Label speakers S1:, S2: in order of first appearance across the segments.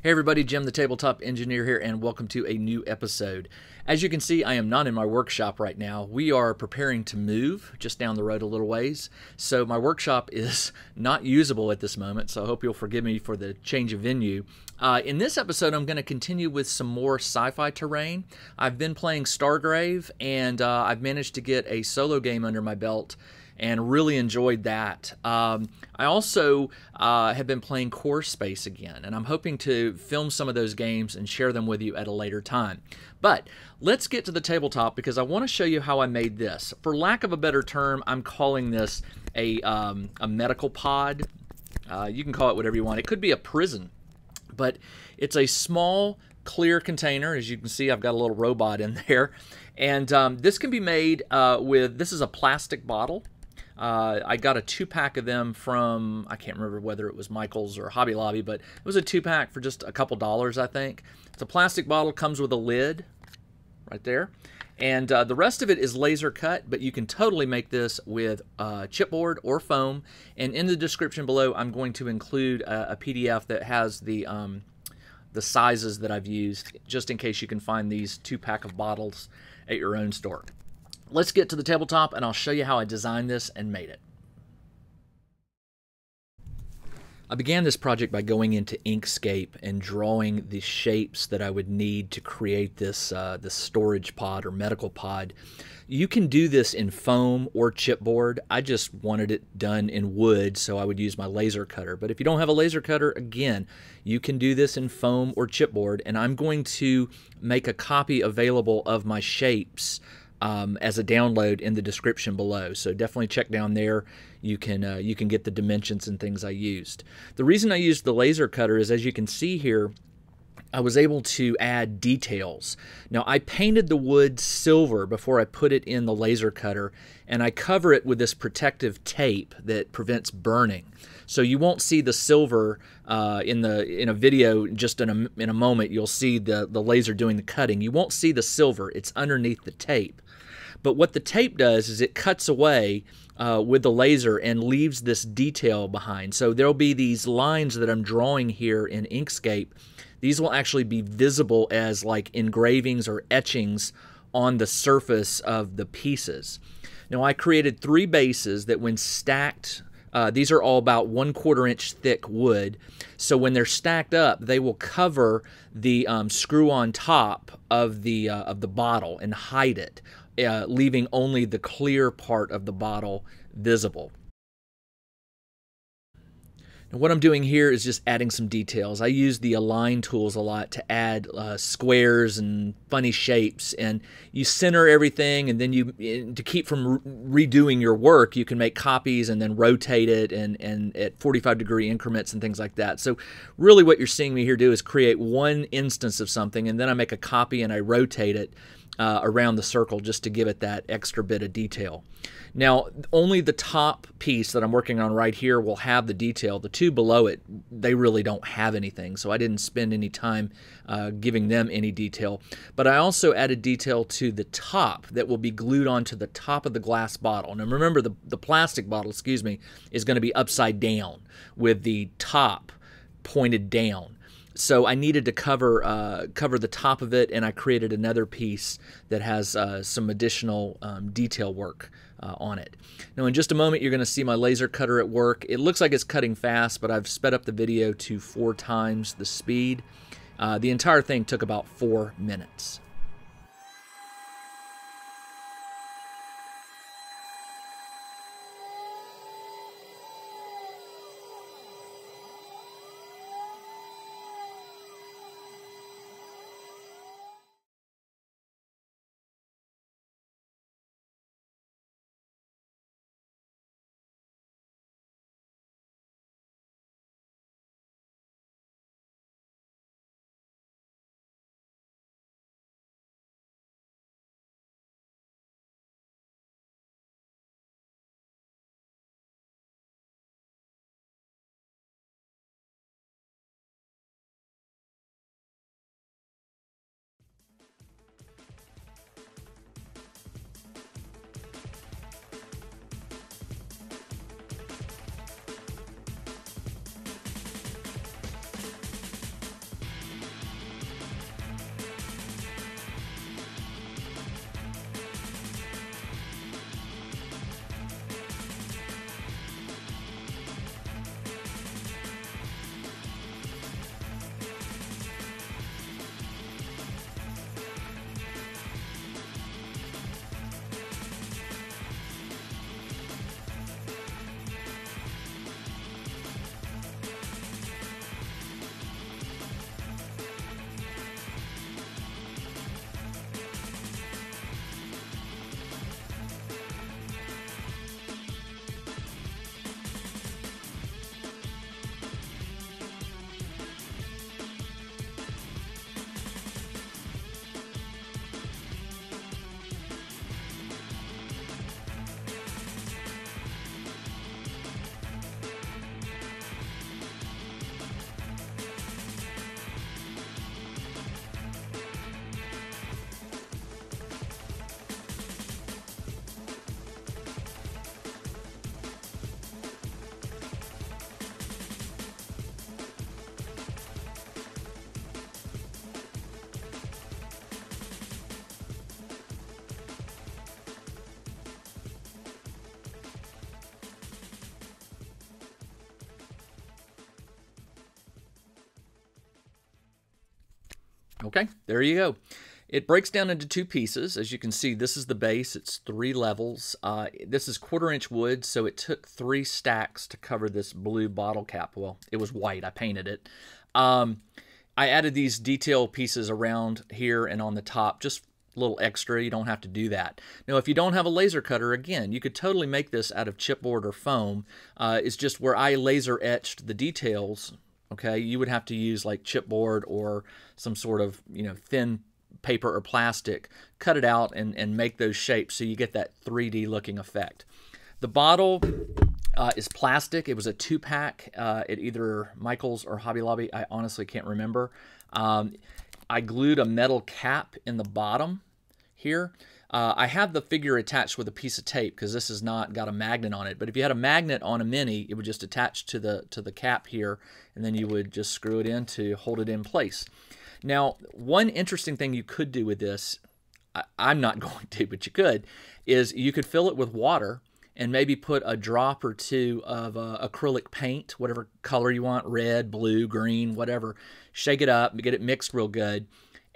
S1: Hey everybody, Jim the Tabletop Engineer here, and welcome to a new episode. As you can see, I am not in my workshop right now. We are preparing to move just down the road a little ways, so my workshop is not usable at this moment, so I hope you'll forgive me for the change of venue. Uh, in this episode, I'm going to continue with some more sci-fi terrain. I've been playing Stargrave, and uh, I've managed to get a solo game under my belt and really enjoyed that. Um, I also uh, have been playing Core Space again, and I'm hoping to film some of those games and share them with you at a later time. But let's get to the tabletop because I want to show you how I made this. For lack of a better term, I'm calling this a, um, a medical pod. Uh, you can call it whatever you want. It could be a prison, but it's a small clear container. As you can see, I've got a little robot in there. And um, this can be made uh, with, this is a plastic bottle. Uh, I got a two pack of them from, I can't remember whether it was Michael's or Hobby Lobby, but it was a two pack for just a couple dollars, I think. It's a plastic bottle, comes with a lid right there. And uh, the rest of it is laser cut, but you can totally make this with uh, chipboard or foam. And in the description below, I'm going to include a, a PDF that has the um, the sizes that I've used, just in case you can find these two pack of bottles at your own store. Let's get to the tabletop and I'll show you how I designed this and made it. I began this project by going into Inkscape and drawing the shapes that I would need to create this, uh, this storage pod or medical pod. You can do this in foam or chipboard. I just wanted it done in wood, so I would use my laser cutter. But if you don't have a laser cutter, again, you can do this in foam or chipboard, and I'm going to make a copy available of my shapes um, as a download in the description below. So definitely check down there. You can uh, you can get the dimensions and things I used. The reason I used the laser cutter is as you can see here, I was able to add details. Now I painted the wood silver before I put it in the laser cutter and I cover it with this protective tape that prevents burning. So you won't see the silver uh, in the in a video just in a, in a moment you'll see the, the laser doing the cutting. You won't see the silver, it's underneath the tape. But what the tape does is it cuts away uh, with the laser and leaves this detail behind. So there'll be these lines that I'm drawing here in Inkscape. These will actually be visible as like engravings or etchings on the surface of the pieces. Now I created three bases that when stacked uh, these are all about one quarter inch thick wood. So when they're stacked up, they will cover the um, screw on top of the uh, of the bottle and hide it uh, leaving only the clear part of the bottle visible. Now what I'm doing here is just adding some details. I use the align tools a lot to add uh, squares and funny shapes and you center everything and then you to keep from redoing your work you can make copies and then rotate it and, and at 45 degree increments and things like that. So really what you're seeing me here do is create one instance of something and then I make a copy and I rotate it uh, around the circle just to give it that extra bit of detail. Now, only the top piece that I'm working on right here will have the detail. The two below it, they really don't have anything, so I didn't spend any time uh, giving them any detail. But I also added detail to the top that will be glued onto the top of the glass bottle. Now remember, the, the plastic bottle, excuse me, is going to be upside down with the top pointed down so I needed to cover uh, cover the top of it, and I created another piece that has uh, some additional um, detail work uh, on it. Now, in just a moment, you're going to see my laser cutter at work. It looks like it's cutting fast, but I've sped up the video to four times the speed. Uh, the entire thing took about four minutes. Okay, there you go. It breaks down into two pieces. As you can see, this is the base. It's three levels. Uh, this is quarter inch wood, so it took three stacks to cover this blue bottle cap. Well, it was white. I painted it. Um, I added these detail pieces around here and on the top, just a little extra. You don't have to do that. Now, if you don't have a laser cutter, again, you could totally make this out of chipboard or foam. Uh, it's just where I laser etched the details okay? You would have to use like chipboard or some sort of you know thin paper or plastic cut it out and, and make those shapes so you get that 3d looking effect. The bottle uh, is plastic. It was a two pack uh, at either michael's or hobby lobby. I honestly can't remember. Um, i glued a metal cap in the bottom here uh, I have the figure attached with a piece of tape because this has not got a magnet on it. But if you had a magnet on a Mini, it would just attach to the to the cap here, and then you would just screw it in to hold it in place. Now, one interesting thing you could do with this, I, I'm not going to, but you could, is you could fill it with water and maybe put a drop or two of uh, acrylic paint, whatever color you want, red, blue, green, whatever. Shake it up, get it mixed real good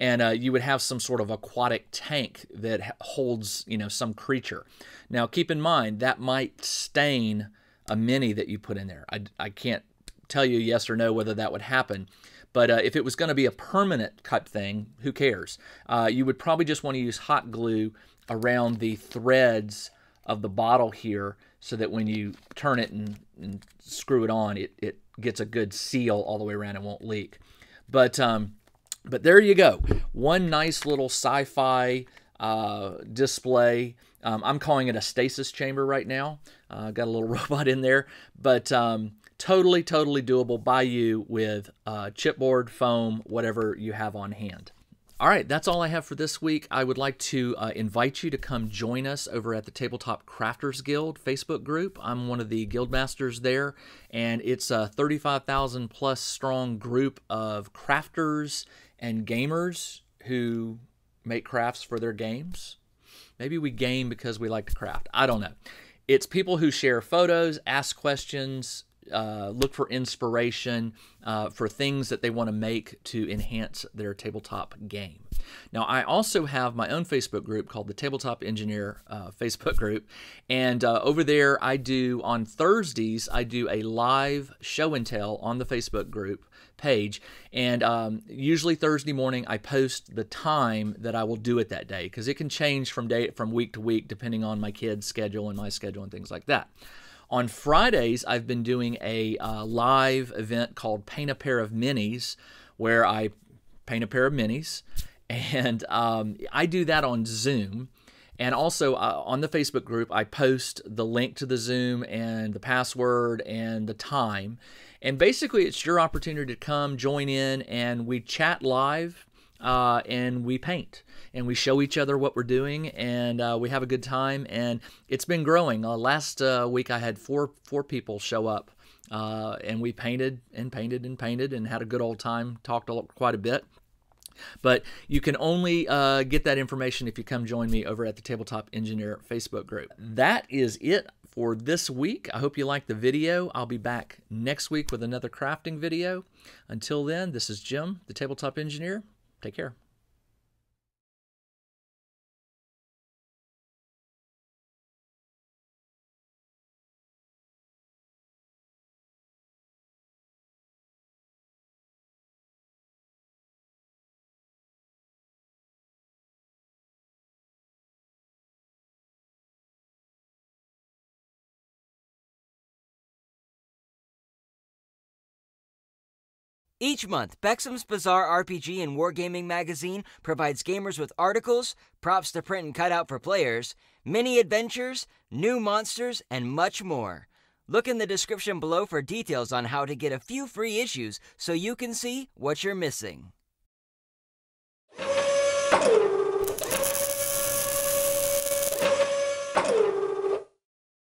S1: and uh, you would have some sort of aquatic tank that holds you know some creature. Now keep in mind that might stain a mini that you put in there. I, I can't tell you yes or no whether that would happen but uh, if it was going to be a permanent type thing who cares? Uh, you would probably just want to use hot glue around the threads of the bottle here so that when you turn it and, and screw it on it, it gets a good seal all the way around and won't leak. But um, but there you go. One nice little sci fi uh, display. Um, I'm calling it a stasis chamber right now. Uh, got a little robot in there, but um, totally, totally doable by you with uh, chipboard, foam, whatever you have on hand. All right, that's all I have for this week. I would like to uh, invite you to come join us over at the Tabletop Crafters Guild Facebook group. I'm one of the guild masters there, and it's a 35,000 plus strong group of crafters and gamers who make crafts for their games. Maybe we game because we like to craft. I don't know. It's people who share photos, ask questions, uh, look for inspiration uh, for things that they want to make to enhance their tabletop game. Now, I also have my own Facebook group called the Tabletop Engineer uh, Facebook group, and uh, over there I do on Thursdays I do a live show and tell on the Facebook group page, and um, usually Thursday morning I post the time that I will do it that day because it can change from day from week to week depending on my kids' schedule and my schedule and things like that. On Fridays, I've been doing a uh, live event called Paint a Pair of Minis, where I paint a pair of minis, and um, I do that on Zoom. And also uh, on the Facebook group, I post the link to the Zoom and the password and the time. And basically, it's your opportunity to come join in and we chat live uh, and we paint and we show each other what we're doing and uh, we have a good time and it's been growing. Uh, last uh, week I had four four people show up uh, and we painted and painted and painted and had a good old time. Talked a, quite a bit. But you can only uh, get that information if you come join me over at the Tabletop Engineer Facebook group. That is it for this week. I hope you liked the video. I'll be back next week with another crafting video. Until then, this is Jim, the Tabletop Engineer. Take care.
S2: Each month, Bexim's Bazaar RPG and Wargaming magazine provides gamers with articles, props to print and cut out for players, mini adventures, new monsters, and much more. Look in the description below for details on how to get a few free issues so you can see what you're missing.